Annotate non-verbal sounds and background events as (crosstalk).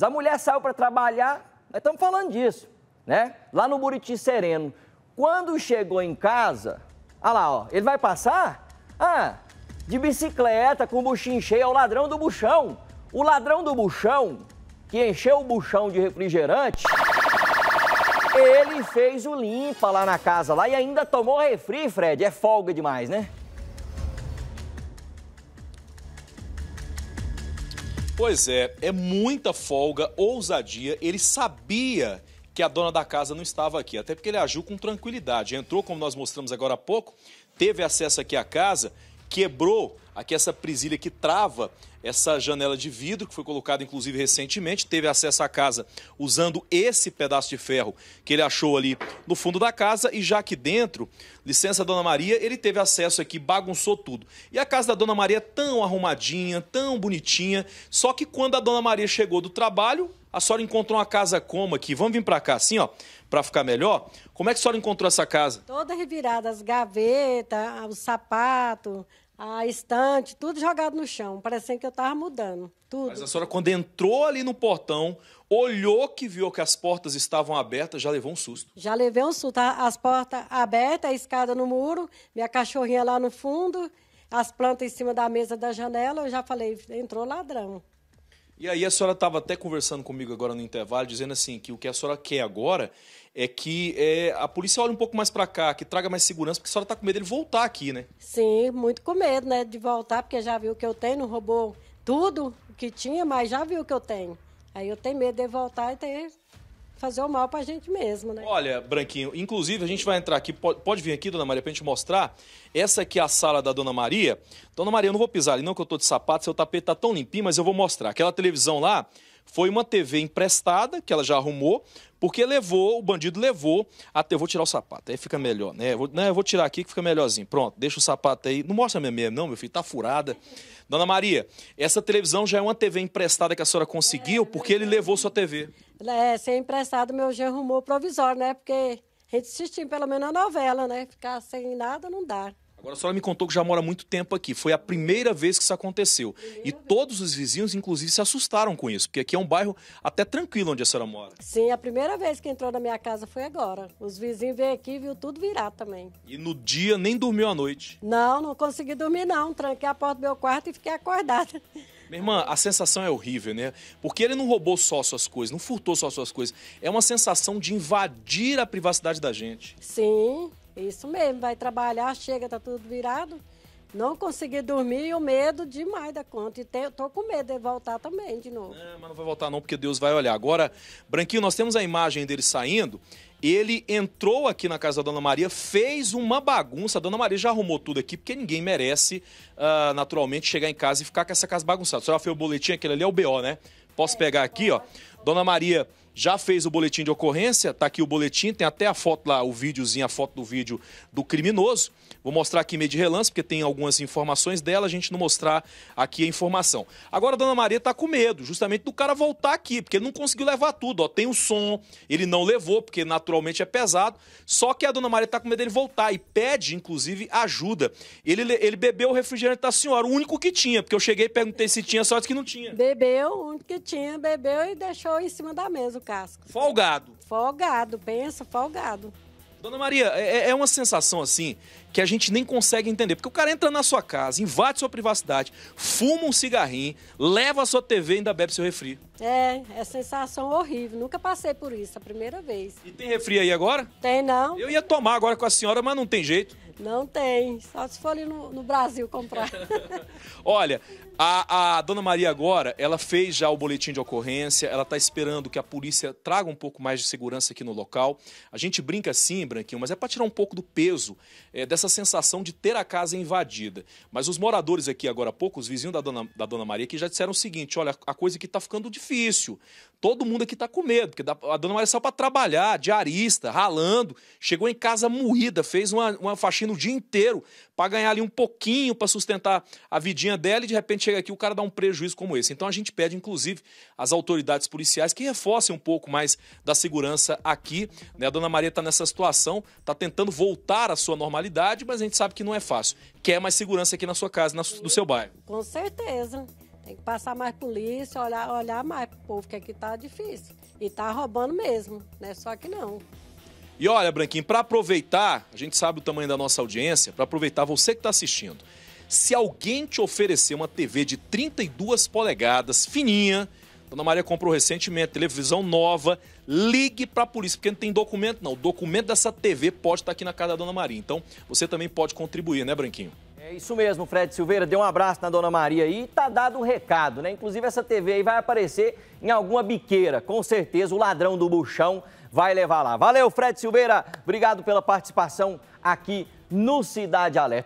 A mulher saiu para trabalhar, nós estamos falando disso, né? Lá no Buriti Sereno. Quando chegou em casa, olha lá, ó, ele vai passar? Ah, de bicicleta, com o buchinho cheio, é o ladrão do buchão. O ladrão do buchão, que encheu o buchão de refrigerante, ele fez o limpa lá na casa lá e ainda tomou refri, Fred. É folga demais, né? Pois é, é muita folga, ousadia. Ele sabia que a dona da casa não estava aqui, até porque ele agiu com tranquilidade. Entrou, como nós mostramos agora há pouco, teve acesso aqui à casa, quebrou aqui essa presilha que trava essa janela de vidro, que foi colocada inclusive recentemente, teve acesso à casa usando esse pedaço de ferro que ele achou ali no fundo da casa e já aqui dentro, licença Dona Maria, ele teve acesso aqui, bagunçou tudo. E a casa da Dona Maria é tão arrumadinha, tão bonitinha, só que quando a Dona Maria chegou do trabalho, a senhora encontrou uma casa como aqui? Vamos vir para cá assim, ó, para ficar melhor? Como é que a senhora encontrou essa casa? Toda revirada, as gavetas, os sapatos, a estante, tudo jogado no chão, parecendo que eu estava mudando, tudo. Mas a senhora, quando entrou ali no portão, olhou que viu que as portas estavam abertas, já levou um susto. Já levei um susto, as portas abertas, a escada no muro, minha cachorrinha lá no fundo, as plantas em cima da mesa da janela, eu já falei, entrou ladrão. E aí a senhora estava até conversando comigo agora no intervalo, dizendo assim que o que a senhora quer agora é que é, a polícia olhe um pouco mais para cá, que traga mais segurança, porque a senhora está com medo dele voltar aqui, né? Sim, muito com medo, né, de voltar, porque já viu que eu tenho, roubou tudo que tinha, mas já viu que eu tenho. Aí eu tenho medo de voltar e ter fazer o mal para a gente mesmo, né? Olha, Branquinho, inclusive a gente vai entrar aqui, pode, pode vir aqui, Dona Maria, para a gente mostrar. Essa aqui é a sala da Dona Maria. Dona Maria, eu não vou pisar ali não, que eu tô de sapato, seu tapete tá tão limpinho, mas eu vou mostrar. Aquela televisão lá foi uma TV emprestada, que ela já arrumou, porque levou, o bandido levou até. Eu vou tirar o sapato, aí fica melhor, né? Eu vou, né, eu vou tirar aqui que fica melhorzinho. Pronto, deixa o sapato aí. Não mostra mesmo, não, meu filho, tá furada. Dona Maria, essa televisão já é uma TV emprestada que a senhora conseguiu, porque ele levou sua TV. É, ser emprestado, meu genro arrumou provisório, né? Porque a gente assistiu pelo menos a novela, né? Ficar sem nada não dá. Agora a senhora me contou que já mora muito tempo aqui. Foi a primeira vez que isso aconteceu. Primeira e vez. todos os vizinhos, inclusive, se assustaram com isso, porque aqui é um bairro até tranquilo onde a senhora mora. Sim, a primeira vez que entrou na minha casa foi agora. Os vizinhos veio aqui e viu tudo virar também. E no dia nem dormiu à noite? Não, não consegui dormir não. Tranquei a porta do meu quarto e fiquei acordada. Minha irmã, a sensação é horrível, né? Porque ele não roubou só suas coisas, não furtou só suas coisas. É uma sensação de invadir a privacidade da gente. Sim, isso mesmo, vai trabalhar, chega, tá tudo virado. Não consegui dormir e o medo demais da conta. E te, tô com medo de voltar também de novo. É, mas não vai voltar não, porque Deus vai olhar. Agora, Branquinho, nós temos a imagem dele saindo. Ele entrou aqui na casa da Dona Maria, fez uma bagunça. A Dona Maria já arrumou tudo aqui, porque ninguém merece, uh, naturalmente, chegar em casa e ficar com essa casa bagunçada. A senhora fez o boletim, aquele ali é o BO, né? Posso pegar aqui, ó. Dona Maria já fez o boletim de ocorrência, tá aqui o boletim, tem até a foto lá, o videozinho, a foto do vídeo do criminoso. Vou mostrar aqui meio de relance, porque tem algumas informações dela, a gente não mostrar aqui a informação. Agora a dona Maria tá com medo, justamente do cara voltar aqui, porque ele não conseguiu levar tudo, ó. Tem o som, ele não levou, porque naturalmente é pesado. Só que a dona Maria tá com medo dele voltar e pede, inclusive, ajuda. Ele, ele bebeu o refrigerante da senhora, o único que tinha, porque eu cheguei e perguntei se tinha, só disse que não tinha. Bebeu, o único que tinha, bebeu e deixou em cima da mesa casco. Folgado. Folgado, pensa, folgado. Dona Maria, é, é uma sensação assim que a gente nem consegue entender. Porque o cara entra na sua casa, invade sua privacidade, fuma um cigarrinho, leva a sua TV e ainda bebe seu refri. É, é sensação horrível. Nunca passei por isso, a primeira vez. E tem refri aí agora? Tem não. Eu ia tomar agora com a senhora, mas não tem jeito. Não tem, só se for ali no, no Brasil comprar. (laughs) Olha, a, a, dona Maria agora, ela fez já o boletim de ocorrência, ela está esperando que a polícia traga um pouco mais de segurança aqui no local. A gente brinca assim, Branquinho, mas é para tirar um pouco do peso é, dessa sensação de ter a casa invadida. Mas os moradores aqui agora há pouco, os vizinhos da dona, da dona Maria, que já disseram o seguinte: olha, a coisa aqui está ficando difícil. Todo mundo aqui está com medo, porque a dona Maria saiu para trabalhar, diarista, ralando, chegou em casa moída, fez uma, uma faxina o dia inteiro para ganhar ali um pouquinho para sustentar a vidinha dela e de repente chega aqui o cara dá um prejuízo como esse. Então a gente pede, inclusive, às autoridades policiais que reforcem um pouco mais da segurança aqui. Né? A dona Maria está nessa situação, está tentando voltar à sua normalidade, mas a gente sabe que não é fácil. Quer mais segurança aqui na sua casa, no seu bairro. Com certeza. Tem que passar mais polícia, olhar, olhar mais pro povo, que aqui tá difícil. E tá roubando mesmo, né? Só que não. E olha, Branquinho, para aproveitar, a gente sabe o tamanho da nossa audiência, para aproveitar você que está assistindo. Se alguém te oferecer uma TV de 32 polegadas, fininha, Dona Maria comprou recentemente televisão nova, ligue para a polícia, porque não tem documento não. O documento dessa TV pode estar tá aqui na casa da Dona Maria. Então, você também pode contribuir, né, Branquinho? É isso mesmo, Fred Silveira. Dê um abraço na Dona Maria aí. Tá dado o recado, né? Inclusive, essa TV aí vai aparecer em alguma biqueira. Com certeza, o ladrão do buchão vai levar lá. Valeu, Fred Silveira. Obrigado pela participação aqui no Cidade Alerta.